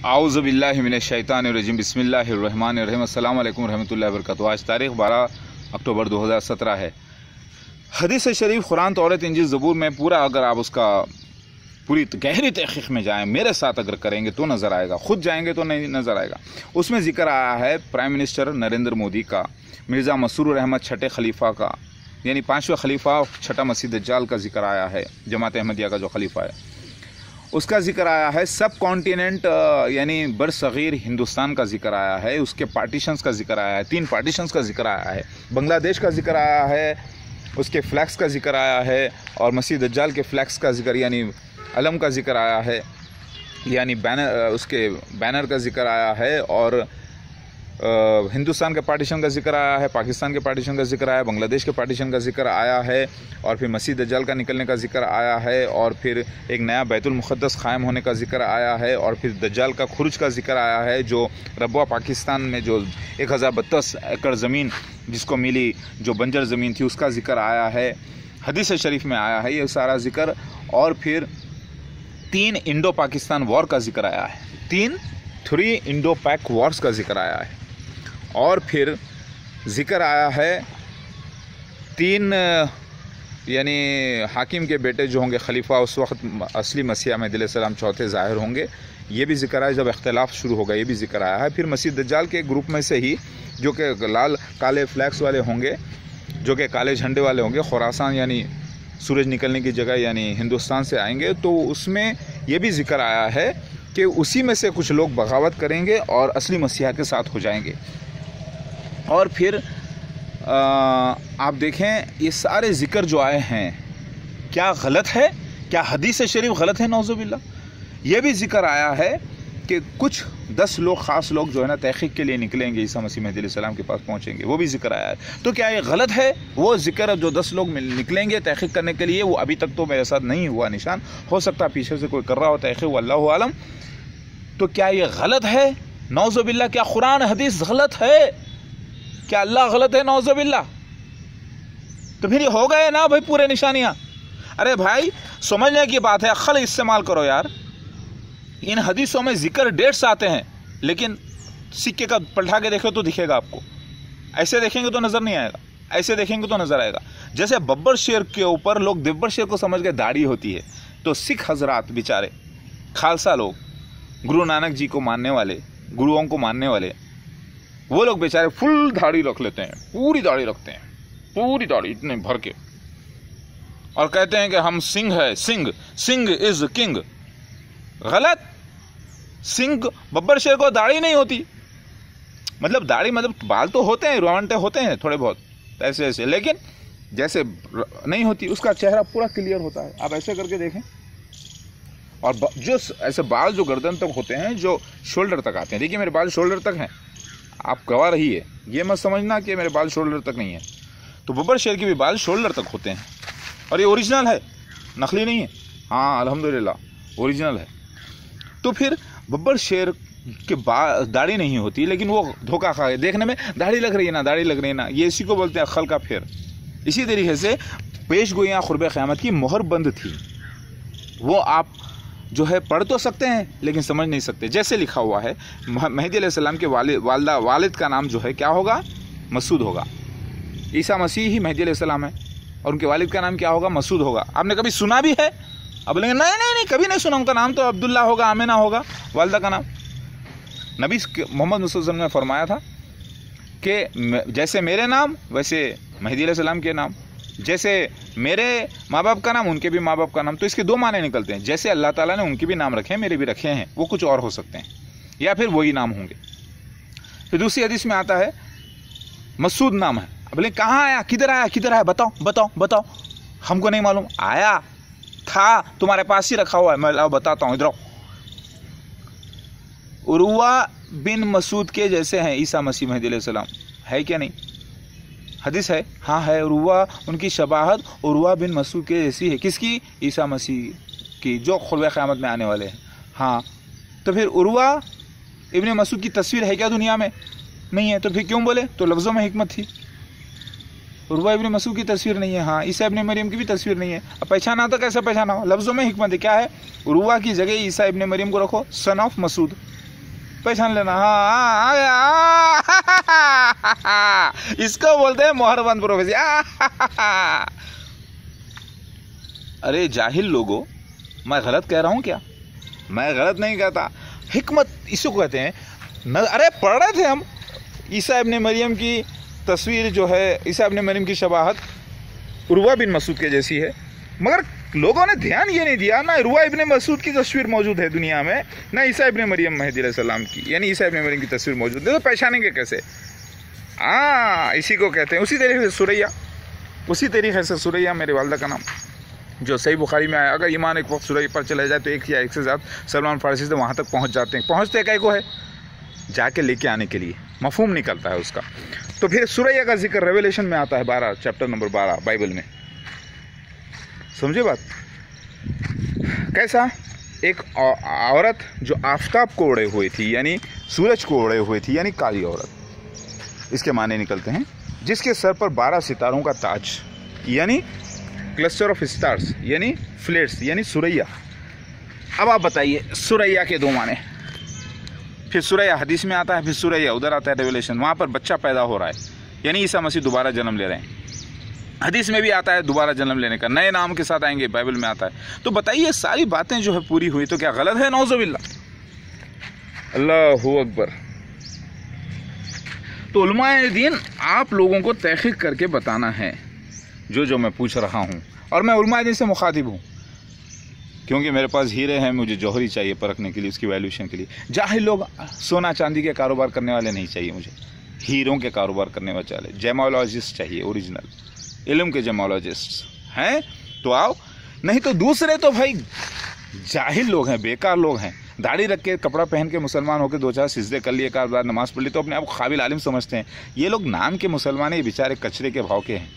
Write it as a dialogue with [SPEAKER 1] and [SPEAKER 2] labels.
[SPEAKER 1] आउज़बिल्लिमिनशैतानरजीम बसमीम अल्लाम वरकatuh आज तारीख़ 12 अक्टूबर 2017 है। हदीस शरीफ कुरान तौरत इंजिल ज़बूर में पूरा अगर आप उसका पूरी गहरी तहकीक में जाएँ, मेरे साथ अगर करेंगे तो नज़र आएगा। ख़ुद जाएँगे तो नहीं नज़र आएगा। उसमें ज़िक्र आया है प्राइम मिनिस्टर नरेंद्र मोदी का, मिर्ज़ा मसूर अहमद छठे खलीफा का, यानी पाँचवा खलीफा छठा मसीद जाल का ज़िक्र आया है, जमात अहमदिया का जो खलीफा है। उसका ज़िक्र आया है, सब कॉन्टीनेंट यानी बर सग़ीर हिंदुस्तान का ज़िक्र आया है, उसके पार्टीशंस का ज़िक्र आया है, तीन पार्टीशंस का ज़िक्र आया है, बांग्लादेश का ज़िक्र आया है, उसके फ्लैक्स का ज़िक्र आया है, और मसीद दज्जाल के फ्लैक्स का ज़िक्र, यानी अलम का ज़िक्र आया है, यानी बैनर उसके बैनर का ज़िक्र आया है, और हिंदुस्तान के पार्टीशन का ज़िक्र आया है, पाकिस्तान के पार्टीशन का ज़िक्र आया बांग्लादेश के पार्टीशन का ज़िक्र आया है, और फिर मसीद दज्जाल का निकलने का ज़िक्र आया है, और फिर एक नया बैतुलमुक़दस क़ायम होने का ज़िक्र आया है, और फिर दज्जाल का खुरुज का ज़िक्र आया है, जो रबुआ पाकिस्तान में जो एक हज़ार बत्तीस एकड़ ज़मीन जिसको मिली, जो बंजर ज़मीन थी, उसका ज़िक्र आया है, हदीस शरीफ में आया है ये सारा ज़िक्र, और फिर तीन इंडो पाकिस्तान वॉर का ज़िक्र आया है, तीन थ्री इंडो पैक वॉर्स का ज़िक्र आया है। और फिर ज़िक्र आया है, तीन यानी हाकिम के बेटे जो होंगे खलीफा, उस वक्त असली मसीह महदिल सलाम चौथे ज़ाहिर होंगे। ये भी ज़िक्र आया जब इख्तलाफ शुरू होगा ये भी ज़िक्र आया है। फिर मसीह दज्जाल के ग्रुप में से ही जो कि लाल, काले फ्लैक्स वाले होंगे, जो कि काले झंडे वाले होंगे, खुरासान यानी सूरज निकलने की जगह यानी हिंदुस्तान से आएँगे तो उसमें यह भी ज़िक्र आया है कि उसी में से कुछ लोग बगावत करेंगे और असली मसीहा के साथ हो जाएँगे। और फिर आ, आप देखें ये सारे ज़िक्र जो आए हैं क्या गलत है? क्या हदीस शरीफ गलत है? नौजुबिल्ला ये भी ज़िक्र आया है कि कुछ दस लोग ख़ास लोग जो है ना तहकीक के लिए निकलेंगे ईसा मसीह महदी सलाम के पास पहुँचेंगे। वो भी ज़िक्र आया है। तो क्या ये गलत है? वो ज़िक्र जो दस लोग निकलेंगे तहकीक करने के लिए वो अभी तक तो मेरे साथ नहीं हुआ निशान। हो सकता है पीछे से कोई कर रहा हो तहकीक अल्लाह आलम। तो क्या ये गलत है? नौजुबिल्ला क्या कुरान हदीस गलत है? क्या अल्लाह गलत है? नौजबिल्ला तो फिर हो गए ना भाई पूरे निशानियाँ? अरे भाई, समझने की बात है अखल इस्तेमाल करो यार। इन हदीसों में ज़िक्र डेट्स आते हैं, लेकिन सिक्के का पलटा के देखो तो दिखेगा आपको। ऐसे देखेंगे तो नज़र नहीं आएगा। ऐसे देखेंगे तो नज़र आएगा। जैसे बब्बर शेर के ऊपर लोग दिब्बर शेर को समझ के दाढ़ी होती है तो सिख हजरात बेचारे, खालसा लोग, गुरु नानक जी को मानने वाले, गुरुओं को मानने वाले वो लोग बेचारे फुल दाढ़ी रख लेते हैं, पूरी दाढ़ी रखते हैं, पूरी दाढ़ी इतने भर के। और कहते हैं कि हम सिंह है, सिंह सिंह इज़ किंग गलत। सिंह बब्बर शेर को दाढ़ी नहीं होती। मतलब दाढ़ी मतलब बाल तो होते हैं, रोमांटे होते हैं थोड़े बहुत, ऐसे ऐसे, लेकिन जैसे नहीं होती, उसका चेहरा पूरा क्लियर होता है। आप ऐसे करके देखें। और जो ऐसे बाल जो गर्दन तक होते हैं, जो शोल्डर तक आते हैं, देखिए मेरे बाल शोल्डर तक हैं। आप गवा रही है ये मत समझना कि मेरे बाल शोल्डर तक नहीं है। तो बब्बर शेर के भी बाल शोल्डर तक होते हैं। और ये ओरिजिनल है। नकली नहीं है। हाँ अल्हम्दुलिल्लाह, ओरिजिनल है। तो फिर बब्बर शेर के दाढ़ी नहीं होती, लेकिन वो धोखा खा गए देखने में दाढ़ी लग रही है ना, दाढ़ी लग रही है ना। ये इसी को बोलते हैं अखल का फेर। इसी तरीके से पेश गोइयाँ खुरब क़्यामत की मोहर बंद थी। वो आप जो है, पढ़ तो सकते हैं, लेकिन समझ नहीं सकते। जैसे लिखा हुआ है महदी सलाम के वालिद वालदा, वालिद का नाम जो है, क्या होगा? मसूद होगा। ईसा मसीह ही महदी सलाम है, और उनके वालिद का नाम क्या होगा? मसूद होगा। आपने कभी सुना भी है? अब बोलेंगे, नहीं नहीं नहीं, कभी नहीं सुना उनका नाम तो अब्दुल्ला होगा, आमिना होगा, वालदा का नाम। नबी मोहम्मद मुसलम ने फरमाया था कि जैसे मेरे नाम, वैसे महदी सलाम के नाम। जैसे मेरे माँ बाप का नाम, उनके भी माँ बाप का नाम तो इसके दो माने निकलते हैं। जैसे अल्लाह ताला ने उनके भी नाम रखे हैं, मेरे भी रखे हैं, वो कुछ और हो सकते हैं। या फिर वही नाम होंगे। फिर दूसरी हदीस में आता है, मसूद नाम है। बोले, कहाँ आया? किधर आया? किधर आया? बताओ बताओ बताओ। हमको नहीं मालूम। आया, था, तुम्हारे पास ही रखा हुआ है। मैं बताता हूँ, इधर उरुआ बिन मसूद के जैसे हैं, ईसा मसीह, महदी सलाम है क्या नहीं? हदीस है हाँ है, उर्वा, उनकी शबाहत उर्वा बिन मसूद के जैसी है। किसकी? ईसा मसीह की, जो खुलव क़्यामत में आने वाले हैं। हाँ तो फिर उर्वा इबन मसूद की तस्वीर है क्या दुनिया में? नहीं है तो फिर क्यों बोले? तो लफ्ज़ों में हमत थी। उर्वा इबन मसूद की तस्वीर नहीं है हाँ ईसा इबन मरीम की भी तस्वीर नहीं है। अब पहचाना तो कैसे पहचाना? हो लफ्ज़ों में हमत है, क्या है? उर्वा की जगह ईसा इबन मरीम को रखो सन ऑफ़ मसूद। पहचान लेना। हाँ आ, आ, आ, आ, इसको बोलते हैं मोहरबंद प्रोफेसी अरे जाहिल लोगो मैं गलत कह रहा हूँ क्या? मैं गलत नहीं कहता। हिकमत इसी को कहते हैं। न अरे पढ़ रहे थे हम। ईसा इब्ने मरियम की तस्वीर जो है ईसा इब्ने मरियम की शबाहत उर्वा बिन मसूद के जैसी है। मगर लोगों ने ध्यान ये नहीं दिया, ना रुआ इब्ने मसूद की तस्वीर मौजूद है दुनिया में, ना ईसा इब्ने मरियम महदी सलाम की। यानी ईसा इबन मरियम की तस्वीर मौजूद है तो पहचानेंगे कैसे? हाँ इसी को कहते हैं। उसी तरीके से सुरैया, उसी तरीके से सुरैया, मेरे वालदा का नाम, जो सही बुखारी में आया। अगर ईमान एक वक्त सुरैया पर चले जाए तो एक या एक से ज़्यादा सलमान फारसी से वहाँ तक पहुँच जाते हैं। पहुँचते कई को है? जाके लेके आने के लिए। मफहूम निकलता है उसका। तो फिर सुरैया का ज़िक्र रेवलेशन में आता है, बारह चैप्टर नंबर बारह बाइबल में। समझे बात? कैसा? एक औरत जो आफताब को ओढ़े हुई थी, यानी सूरज को ओढ़े हुए थी, यानी काली औरत। इसके माने निकलते हैं, जिसके सर पर बारह सितारों का ताज, यानी क्लस्टर ऑफ़ स्टार्स यानी फ्लेट्स यानी सुरैया। अब आप बताइए, सुरैया के दो माने। फिर सुरैया हदीस में आता है, फिर सुरैया उधर आता है रेवलेशन वहाँ पर बच्चा पैदा हो रहा है, यानी ईसा मसीह दोबारा जन्म ले रहे हैं। हदीस में भी आता है, दोबारा जन्म लेने का। नए नाम के साथ आएँगे, बाइबल में आता है। तो बताइए सारी बातें जो है पूरी हुई तो क्या गलत है? नौजबिल्ला अल्लाह अकबर। तो दिन, आप लोगों को तहकीक करके बताना है, जो जो मैं पूछ रहा हूँ। और मैं दिन से मुखातिब हूँ। क्योंकि मेरे पास हीरे हैं, मुझे जौहरी चाहिए परखने के लिए, उसकी वैल्यूशन के लिए। ज़ाहिर लोग सोना चांदी के कारोबार करने वाले नहीं चाहिए मुझे। हीरों के कारोबार करने वाले जेमोलॉजिस्ट चाहिए ओरिजिनल इल्म के जमोलॉजिस्ट हैं तो आओ। नहीं तो दूसरे तो भाई, जाहिल लोग हैं, बेकार लोग हैं। दाढ़ी रख के कपड़ा पहन के मुसलमान होकर दो चार सिजदे कर लिए कार बार नमाज़ पढ़ ली तो अपने आप काबिल आलिम समझते हैं। ये लोग नाम के मुसलमान ये बेचारे कचरे के भाव के हैं।